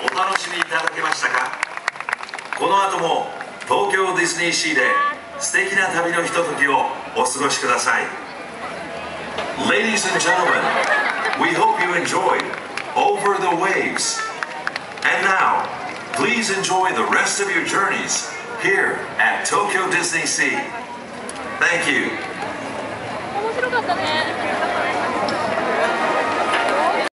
お楽しみいただけましたかこの後も東京ディズニーシーで素敵な旅のひとときをお過ごしください Ladies and gentlemen, we hope you enjoyed Over the Waves. And now, please enjoy the rest of your journeys here at Tokyo Disney Sea. Thank you. 面白かったね